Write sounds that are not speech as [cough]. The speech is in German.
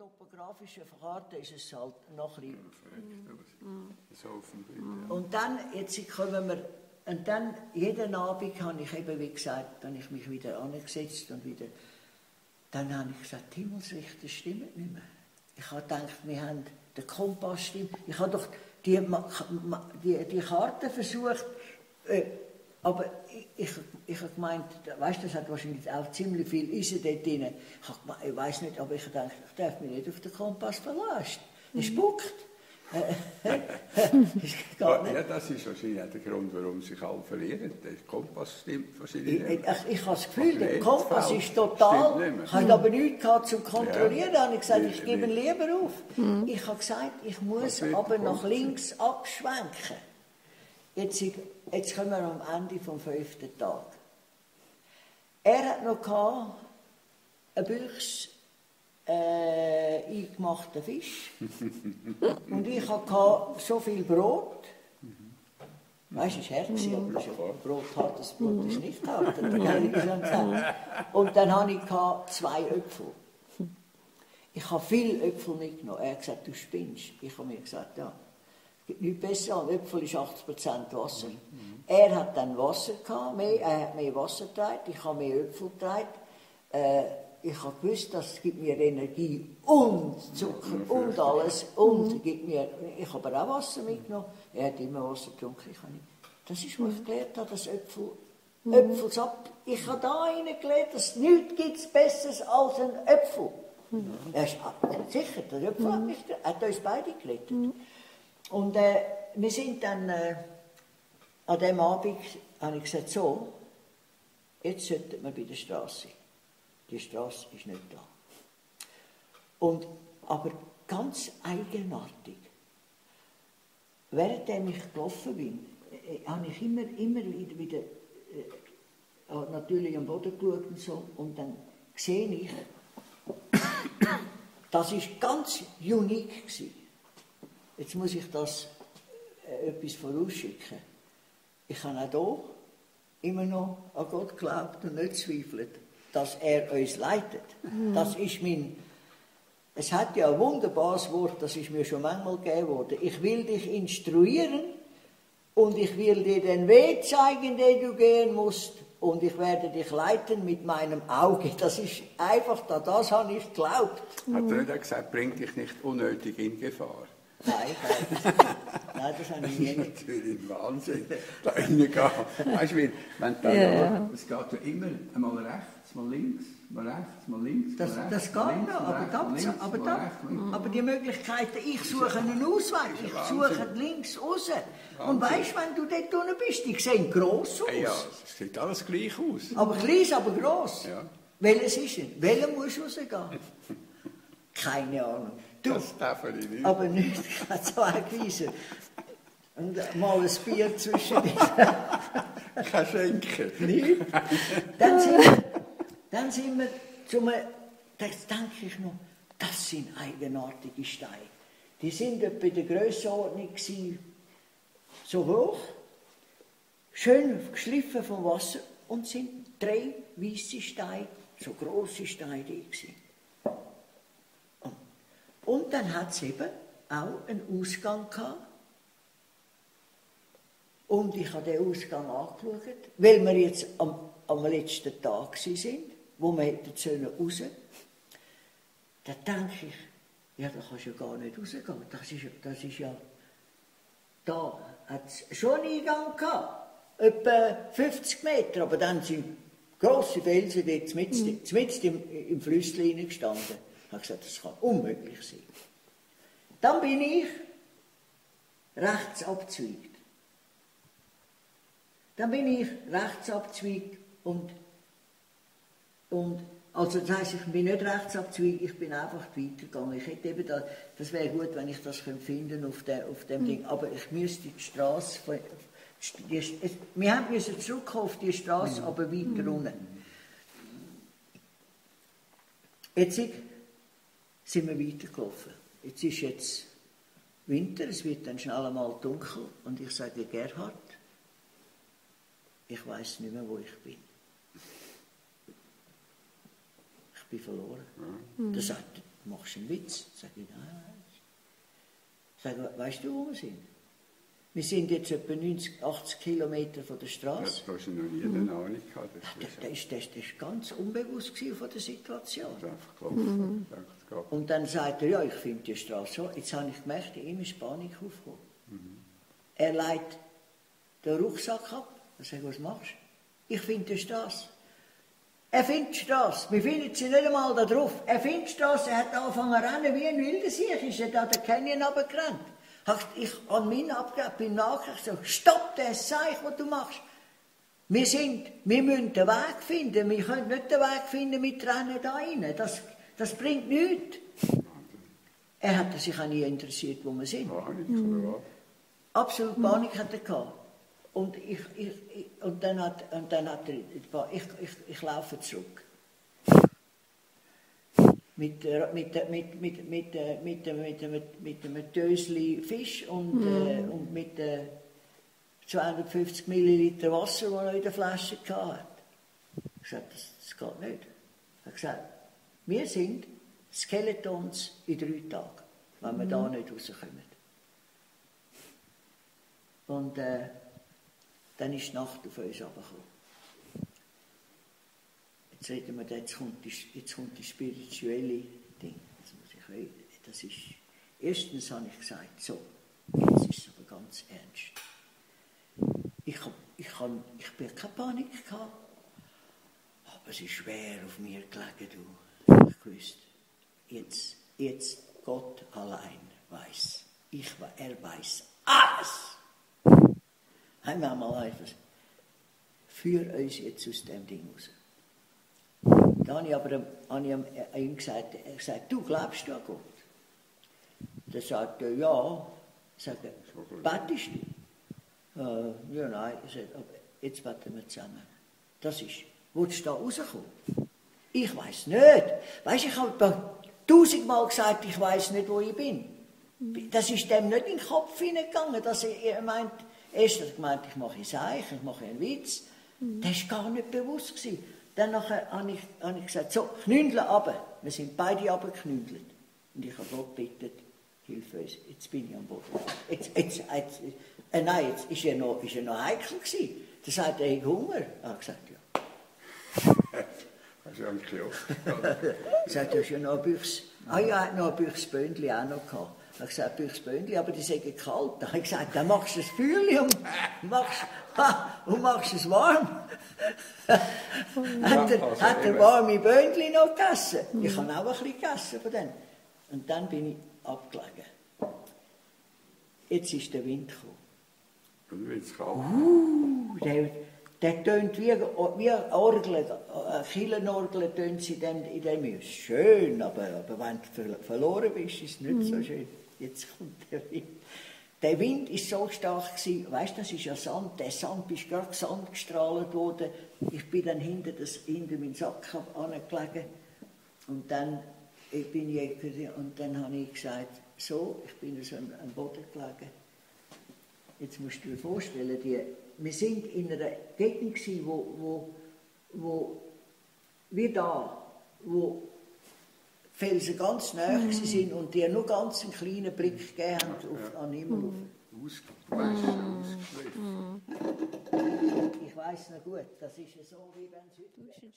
topografischen Karte ist es halt noch ein bisschen. Dem Bild, ja. Und dann, jetzt kommen wir, und dann, jeden Abend habe ich eben, wie gesagt, dann ich mich wieder angesetzt und wieder, dann habe ich gesagt, die Himmelsrichter stimmen nicht mehr. Ich habe gedacht, wir haben, der Kompass stimmt. Ich habe doch die, die, die Karte versucht, äh, aber ich, ich, ich habe gemeint, weißt das hat wahrscheinlich auch ziemlich viel Eisen dort drin. Ich, ich weiß nicht, aber ich gedacht, ich darf mich nicht auf den Kompass verlassen. Er spuckt. das geht Ah, nicht. Ja, das ist wahrscheinlich auch der Grund, warum sich alle verlieren. Der Kompass stimmt wahrscheinlich Ich, nicht. ich, ich habe das Gefühl, der Magnetfeld Kompass ist total. Ich habe aber nichts gehabt zum Kontrollieren. Ja. habe ich gesagt, ich gebe lieber auf. Ich habe gesagt, ich muss aber der nach links abschwenken. Jetzt, jetzt kommen wir am Ende vom fünften Tag. Er hat noch gehabt, eine Büchse äh, eingemachten Fisch. [laughs] Und ich hatte so viel Brot. Weißt du, es war hart, gewesen, aber ja Brot das Brot ist nicht hart. hat. [laughs] Und dann hatte ich zwei Äpfel. Ich habe viele Äpfel mitgenommen. Er hat gesagt, du spinnst. Ich habe mir gesagt, ja. Gibt nichts besser, ein Äpfel ist 80% Wasser. Er hat dann Wasser gehabt, mehr, er hat mehr Wasser getragen, ich habe mehr Äpfel getragen. Äh, ich habe gewusst, das gibt mir Energie und Zucker und alles. Und gibt mir, ich habe aber auch Wasser mitgenommen. Er hat immer Wasser getrunken. Ich habe nicht. Das ist, was ich gelernt habe, das Äpfel, Äpfelsap. Ich habe da gelernt, dass es nichts gibt Besseres als ein Äpfel. Er ist sicher, der Äpfel hat, mich, hat uns beide gerettet. Und äh, wir sind dann äh, an dem Abend, habe ich gesagt, so, jetzt sollten wir bei der Straße. Die Straße ist nicht da. Und, aber ganz eigenartig. Während ich gelaufen bin, äh, habe ich immer, immer wieder, wieder äh, äh, natürlich am Boden geschaut und so. Und dann sehe ich, [coughs] das ist ganz unique gewesen. Jetzt muss ich das äh, etwas vorausschicken. Ich habe auch hier immer noch an Gott geglaubt und nicht zweifelt, dass er uns leitet. Das ist mein. Es hat ja ein wunderbares Wort, das ist mir schon manchmal gegeben worden. Ich will dich instruieren und ich will dir den Weg zeigen, den du gehen musst und ich werde dich leiten mit meinem Auge. Das ist einfach, da das habe ich geglaubt. Hat er nicht auch gesagt, bring dich nicht unnötig in Gefahr. Nein, das habe ich nie Das ist natürlich ein Wahnsinn, da reingehen. Weißt du, wenn du Ja, es geht ja immer mal rechts, mal links, mal rechts, mal links, Das, mal rechts, geht links, noch, aber, da, links, aber, da, rechts, aber die Möglichkeiten, ich suche einen Ausweg, ich Wahnsinn. suche links raus. Und weißt du, wenn du dort unten bist, die sehen gross aus. Ja, ja, es sieht alles gleich aus. Aber klein, aber gross. Ja. Welches ist es? Welcher muss rausgehen? Keine Ahnung. Du, Das darf ich nicht. aber nicht [laughs] zwei Wiesen. Und mal ein Bier zwischen [laughs] Kein Schenken. Nicht? Dann sind wir, dann sind wir zum, das denke ich noch, das sind eigenartige Steine. Die sind etwa in der Grössenordnung gewesen, so hoch, schön geschliffen vom Wasser und sind drei weiße Steine, so große Steine gewesen. Und dann hat es eben auch einen Ausgang gehabt. Und ich habe den Ausgang angeschaut, weil wir jetzt am, am letzten Tag sind, wo wir hätten sollen raus. Da denke ich, ja, da kannst du ja gar nicht rausgehen. Das ist, ja- das ist ja, da hat es schon einen Eingang gehabt, etwa 50 Meter, aber dann sind grosse Felsen dort mitten, mitten im, im Flüsslein gestanden. Ich habe gesagt, das kann unmöglich sein. Dann bin ich rechts abzweigt. Dann bin ich rechts abzweigt und, und also das heisst, ich bin nicht rechts abzweigt, ich bin einfach weitergegangen. Ich hätte eben da, das wäre gut, wenn ich das könnte finden auf, der, auf dem Ding, aber ich müsste die Straße, die, es- wir haben müssen zurückkommen auf die Straße, aber weiter unten. Jetzt sind wir weitergelaufen. Jetzt ist jetzt Winter, es wird dann schnell einmal dunkel und ich sage Gerhard, ich weiß nicht mehr, wo ich bin. Ich bin verloren. Das hat machst du einen Witz? Sag ich, nein. Sag ich, weißt du, wo wir sind? Wir sind jetzt etwa 90, 80 Kilometer von der Straße. Das hast du noch nie eine Ahnung gehabt. Das Der, ist der, ist, der, ist- der ist ganz unbewusst von der Situation. einfach gelaufen. Ich geht. Und dann sagt er, ja, ich finde die Straße so. Jetzt habe ich gemerkt, ihm ist Panik aufgekommen. Er leitet den Rucksack ab. Ich sage, was machst du? Ich finde die Straße. Er findet die Straße. Wir finden sie nicht einmal da drauf. Er findet die Straße. Er hat angefangen zu rennen wie ein wilder Sieg. Ist er da den Canyon runtergerannt. Ich an meinen abgegeben, bin nachher so, stopp, das Zeichen, was du machst. Wir sind, wir müssen den Weg finden. Wir können nicht den Weg finden mit Rennen da rein. Das, das bringt nichts. Er hat sich auch nie interessiert, wo wir sind. Was? Absolut Panik hat er gehabt. Und, ich, ich, ich, und, dann, hat, und dann hat er, ich, ich, ich laufe zurück. Mit, mit, der- mit, mit, mit, der- mit, mit, der- mit, mit einem Dösli Fisch und, äh, und mit äh, 250 Milliliter Wasser, das er in der Flasche hatte. Ich sagte, das, das geht nicht. Er hat gesagt, wir sind Skeletons in drei Tagen, wenn wir da nicht rauskommen. Und äh, dann ist die Nacht auf uns runtergekommen. Jetzt reden wir, jetzt kommt die, jetzt kommt die spirituelle Ding. Das muss ich reden. Das ist, erstens habe ich gesagt, so, jetzt ist es aber ganz ernst. Ich, hab, ich, kann, ich bin keine Panik gehabt, aber es ist schwer auf mir gelegen, du. Ich wusste, jetzt, jetzt Gott allein weiß. Ich, er weiß alles. Haben wir mal einfach, führ uns jetzt aus dem Ding raus. Da habe ich aber ihm- habe ich ihm- ihm gesagt, er gesagt, du glaubst du an Gott? Dann sagt er, ja. Sagt er, betest du? Äh, ja, nein. Ich sage, aber jetzt beten wir zusammen. Das ist, willst du da rauskommen? Ich weiß nicht. Weißt, ich habe tausendmal gesagt, ich weiß nicht, wo ich bin. Das ist dem nicht in den Kopf hineingegangen, dass er, er meint, erst hat er gemeint, ich mache ein Zeichen, ich mache einen Witz. Das war gar nicht bewusst. Gewesen. Dann nachher habe ich, habe ich gesagt, so, knündeln runter. Wir sind beide runtergeknündelt. Und ich habe Gott gebeten, hilf uns, jetzt bin ich am Boden. Jetzt, jetzt, jetzt, äh, nein, jetzt ist er noch, ist er noch heikel gewesen. Dann sagt er, ich Hunger. Ich habe gesagt, ja. [laughs] Ich sagte, du hast ja noch ein Büchs. Ah ja, hat noch ein Büchsböndli auch noch gehabt. Ich habe gesagt, Büchsböndli, aber die sagen kalt. Dann habe ich gesagt, dann machst du ein Feuerli und machst, ha, und machst es warm. hat er, also hat er warme Böndli noch gegessen. Ich habe auch ein bisschen gegessen von denen. Und dann bin ich abgelegen. Jetzt ist der Wind gekommen. Und wenn es kalt Uh, der, der tönt wie, wie Orgel, Kirchenorgel tönt sie in dem, in dem ist schön, aber, aber wenn du ver verloren bist, ist es nicht so schön. Jetzt kommt der Wind. Der Wind ist so stark gewesen, weißt, das ist ja Sand, der Sand ist gerade Sand gestrahlt worden. Ich bin dann hinter, das, hinter meinen Sack angelegen und dann ich bin ich, und dann habe ich gesagt, so, ich bin so am am Boden gelegen. Jetzt musst du dir vorstellen, die, wir sind in einer Gegend, gewesen, wo, wo, wo wie da, wo Felsen ganz nah mhm. sind und die nur ganz einen kleinen Blick gegeben haben auf, an Himmel. rauf. ausgewaschen, ausgeschliffen. Ich weiß noch gut, das ist ja so, wie wenn es heute wäre.